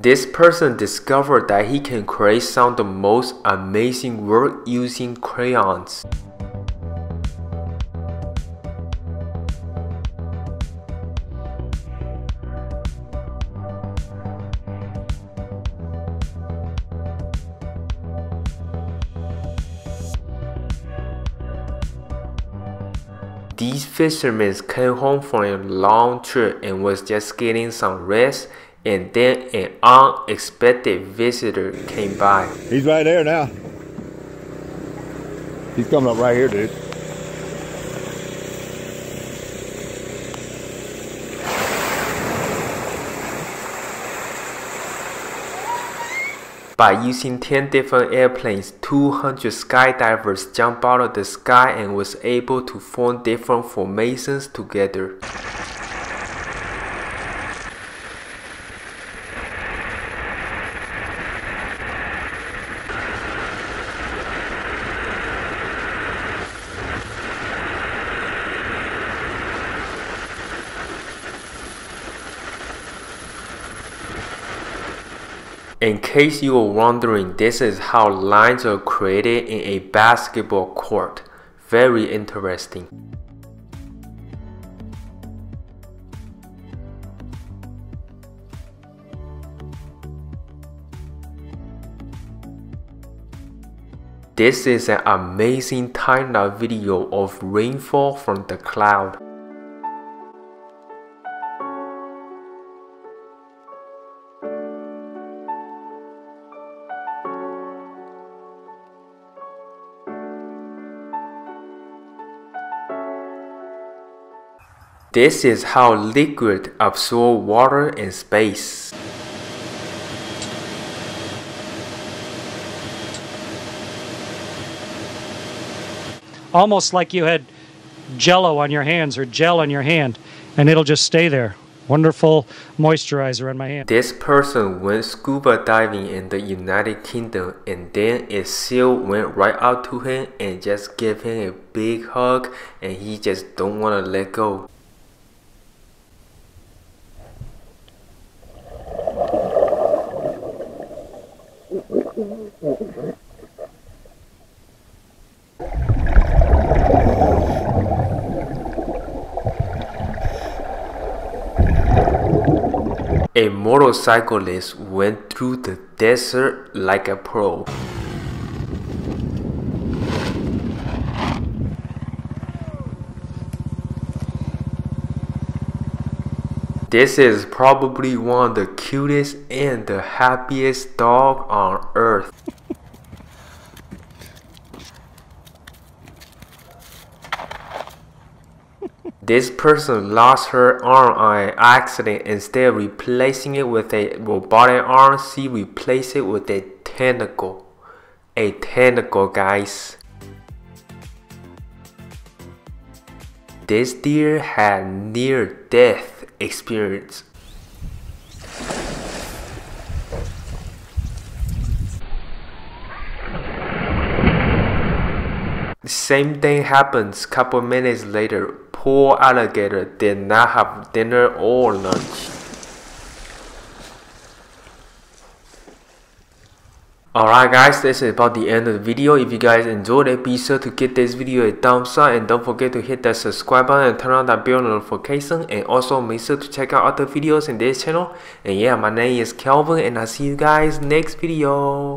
This person discovered that he can create some of the most amazing work using crayons. These fishermen came home from a long trip and was just getting some rest and then an unexpected visitor came by. He's right there now. He's coming up right here, dude. By using 10 different airplanes, 200 skydivers jumped out of the sky and was able to form different formations together. In case you were wondering, this is how lines are created in a basketball court. Very interesting. This is an amazing time-lapse video of rainfall from the cloud. This is how liquid absorb water in space. Almost like you had jello on your hands or gel on your hand and it'll just stay there. Wonderful moisturizer on my hand. This person went scuba diving in the United Kingdom and then a seal went right up to him and just gave him a big hug and he just don't want to let go. A motorcyclist went through the desert like a pro. This is probably one of the cutest and the happiest dog on earth. This person lost her arm on an accident. Instead of replacing it with a robotic arm, she replaced it with a tentacle. A tentacle, guys. This deer had near-death experience. Same thing happens couple minutes later. Poor alligator did not have dinner or lunch. Alright guys, this is about the end of the video. If you guys enjoyed it, be sure to give this video a thumbs up and don't forget to hit that subscribe button and turn on that bell notification and also make sure to check out other videos in this channel. And yeah, my name is Kelvin and I'll see you guys next video.